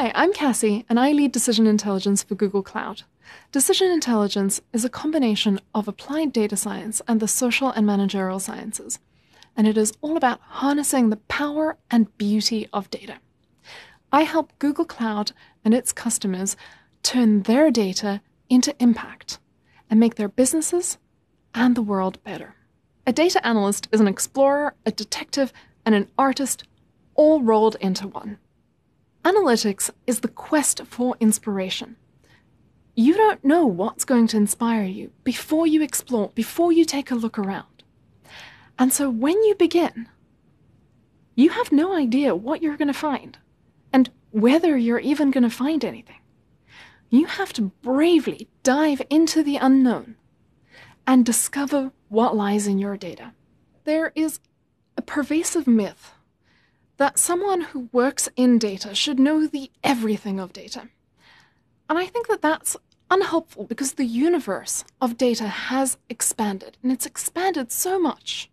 Hi, I'm Cassie, and I lead Decision Intelligence for Google Cloud. Decision Intelligence is a combination of applied data science and the social and managerial sciences, and it is all about harnessing the power and beauty of data. I help Google Cloud and its customers turn their data into impact and make their businesses and the world better. A data analyst is an explorer, a detective, and an artist all rolled into one. Analytics is the quest for inspiration. You don't know what's going to inspire you before you explore, before you take a look around. And so when you begin, you have no idea what you're going to find and whether you're even going to find anything. You have to bravely dive into the unknown and discover what lies in your data. There is a pervasive myth that someone who works in data should know the everything of data. And I think that that's unhelpful because the universe of data has expanded, and it's expanded so much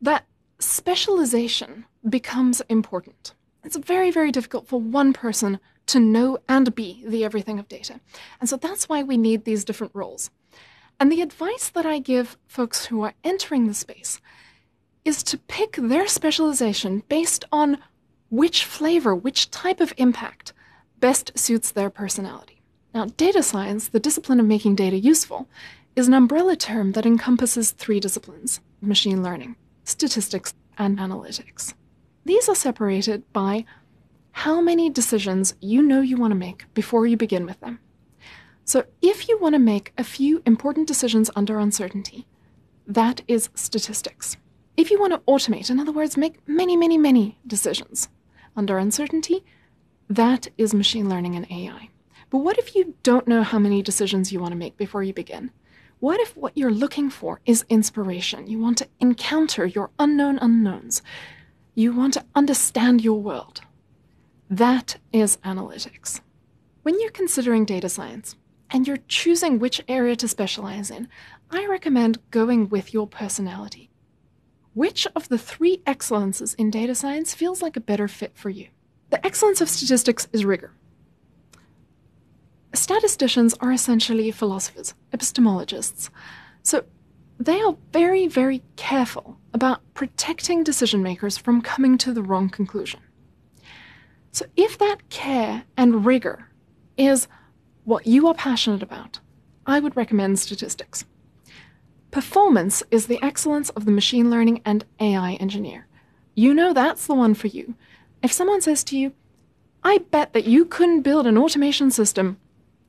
that specialization becomes important. It's very, very difficult for one person to know and be the everything of data. And so that's why we need these different roles. And the advice that I give folks who are entering the space is to pick their specialization based on which flavor, which type of impact best suits their personality. Now, data science, the discipline of making data useful, is an umbrella term that encompasses three disciplines machine learning, statistics, and analytics. These are separated by how many decisions you know you want to make before you begin with them. So, if you want to make a few important decisions under uncertainty, that is statistics. If you want to automate, in other words, make many, many, many decisions under uncertainty, that is machine learning and AI. But what if you don't know how many decisions you want to make before you begin? What if what you're looking for is inspiration? You want to encounter your unknown unknowns. You want to understand your world. That is analytics. When you're considering data science and you're choosing which area to specialize in, I recommend going with your personality. Which of the three excellences in data science feels like a better fit for you? The excellence of statistics is rigor. Statisticians are essentially philosophers, epistemologists. So they are very, very careful about protecting decision makers from coming to the wrong conclusion. So if that care and rigor is what you are passionate about, I would recommend statistics. Performance is the excellence of the machine learning and AI engineer. You know that's the one for you. If someone says to you, I bet that you couldn't build an automation system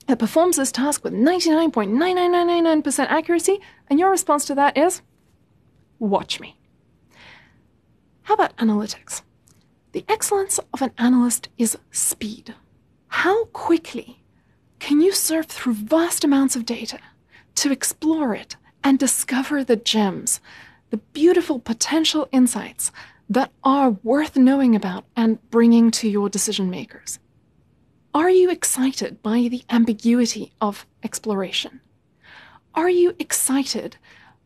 that performs this task with 99.99999% accuracy, and your response to that is, watch me. How about analytics? The excellence of an analyst is speed. How quickly can you surf through vast amounts of data to explore it and discover the gems, the beautiful potential insights that are worth knowing about and bringing to your decision makers. Are you excited by the ambiguity of exploration? Are you excited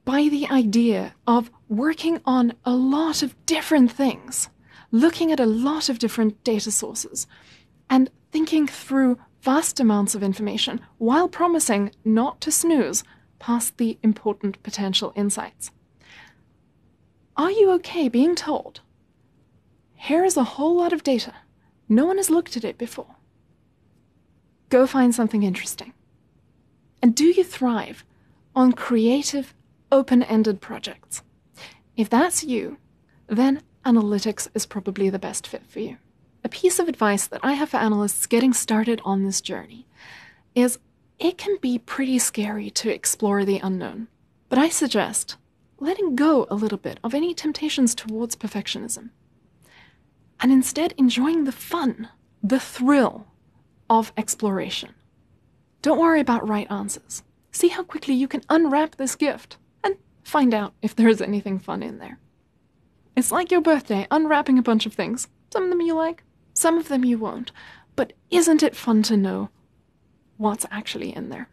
by the idea of working on a lot of different things, looking at a lot of different data sources, and thinking through vast amounts of information while promising not to snooze past the important potential insights. Are you okay being told, here is a whole lot of data, no one has looked at it before? Go find something interesting. And do you thrive on creative, open ended projects? If that's you, then analytics is probably the best fit for you. A piece of advice that I have for analysts getting started on this journey is it can be pretty scary to explore the unknown. But I suggest letting go a little bit of any temptations towards perfectionism and instead enjoying the fun, the thrill of exploration. Don't worry about right answers. See how quickly you can unwrap this gift and find out if there is anything fun in there. It's like your birthday, unwrapping a bunch of things. Some of them you like, some of them you won't. But isn't it fun to know what's actually in there.